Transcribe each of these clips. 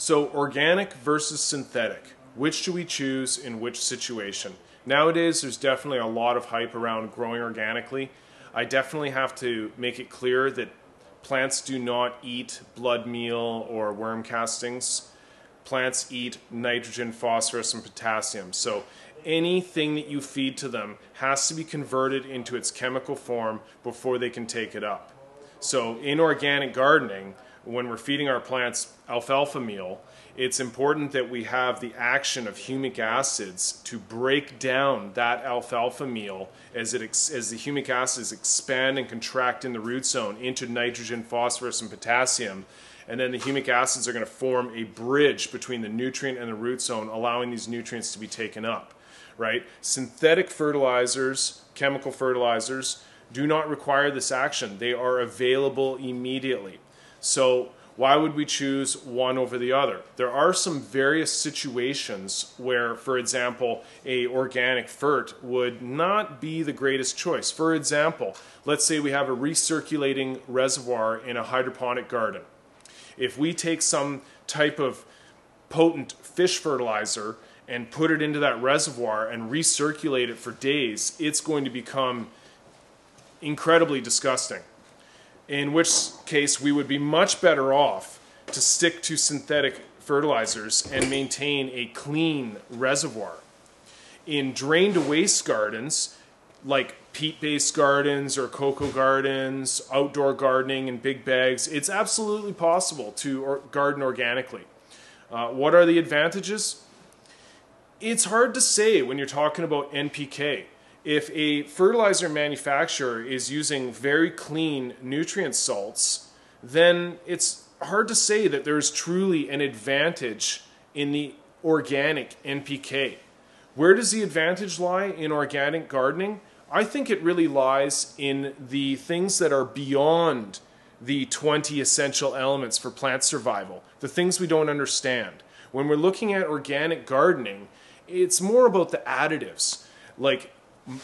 So organic versus synthetic. Which do we choose in which situation? Nowadays, there's definitely a lot of hype around growing organically. I definitely have to make it clear that plants do not eat blood meal or worm castings. Plants eat nitrogen, phosphorus, and potassium. So anything that you feed to them has to be converted into its chemical form before they can take it up. So in organic gardening, when we're feeding our plants alfalfa meal, it's important that we have the action of humic acids to break down that alfalfa meal as, it as the humic acids expand and contract in the root zone into nitrogen, phosphorus, and potassium. And then the humic acids are going to form a bridge between the nutrient and the root zone, allowing these nutrients to be taken up. Right? Synthetic fertilizers, chemical fertilizers, do not require this action. They are available immediately. So why would we choose one over the other? There are some various situations where, for example, a organic fert would not be the greatest choice. For example, let's say we have a recirculating reservoir in a hydroponic garden. If we take some type of potent fish fertilizer and put it into that reservoir and recirculate it for days, it's going to become incredibly disgusting in which case we would be much better off to stick to synthetic fertilizers and maintain a clean reservoir. In drained waste gardens, like peat based gardens or coco gardens, outdoor gardening in big bags, it's absolutely possible to or garden organically. Uh, what are the advantages? It's hard to say when you're talking about NPK if a fertilizer manufacturer is using very clean nutrient salts, then it's hard to say that there's truly an advantage in the organic NPK. Where does the advantage lie in organic gardening? I think it really lies in the things that are beyond the 20 essential elements for plant survival, the things we don't understand. When we're looking at organic gardening, it's more about the additives. Like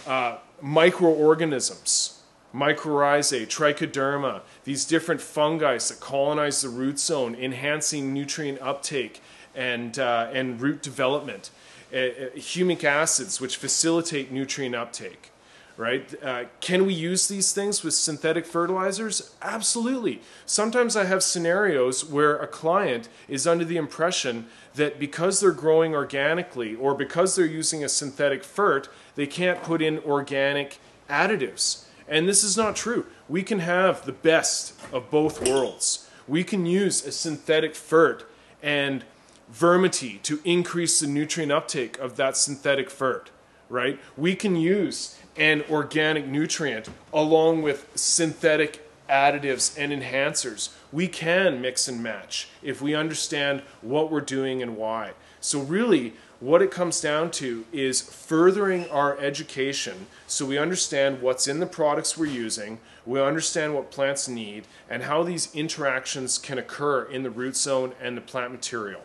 uh, microorganisms, mycorrhizae, trichoderma, these different fungi that colonize the root zone, enhancing nutrient uptake and, uh, and root development, uh, uh humic acids, which facilitate nutrient uptake right? Uh, can we use these things with synthetic fertilizers? Absolutely. Sometimes I have scenarios where a client is under the impression that because they're growing organically or because they're using a synthetic fert, they can't put in organic additives. And this is not true. We can have the best of both worlds. We can use a synthetic fert and vermity to increase the nutrient uptake of that synthetic fert, right? We can use and organic nutrient along with synthetic additives and enhancers. We can mix and match if we understand what we're doing and why. So, really, what it comes down to is furthering our education so we understand what's in the products we're using, we understand what plants need, and how these interactions can occur in the root zone and the plant material.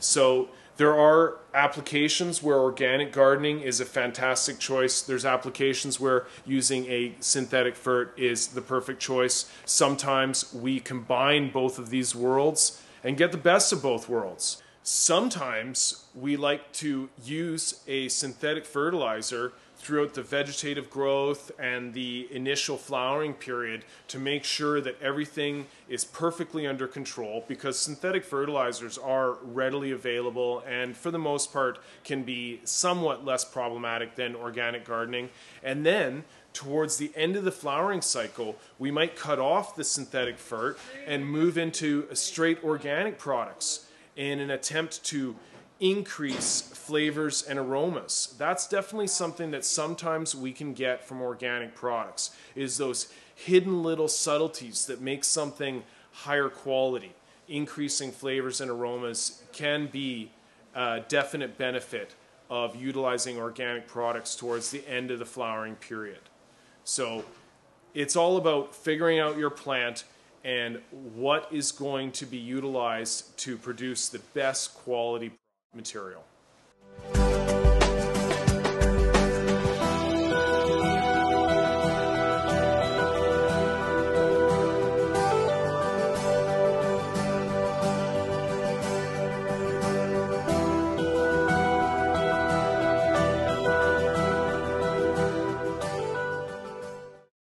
So, there are applications where organic gardening is a fantastic choice. There's applications where using a synthetic fert is the perfect choice. Sometimes we combine both of these worlds and get the best of both worlds. Sometimes we like to use a synthetic fertilizer throughout the vegetative growth and the initial flowering period to make sure that everything is perfectly under control because synthetic fertilizers are readily available and for the most part can be somewhat less problematic than organic gardening. And then towards the end of the flowering cycle, we might cut off the synthetic fert and move into straight organic products in an attempt to increase flavors and aromas. That's definitely something that sometimes we can get from organic products is those hidden little subtleties that make something higher quality. Increasing flavors and aromas can be a definite benefit of utilizing organic products towards the end of the flowering period. So it's all about figuring out your plant and what is going to be utilized to produce the best quality material.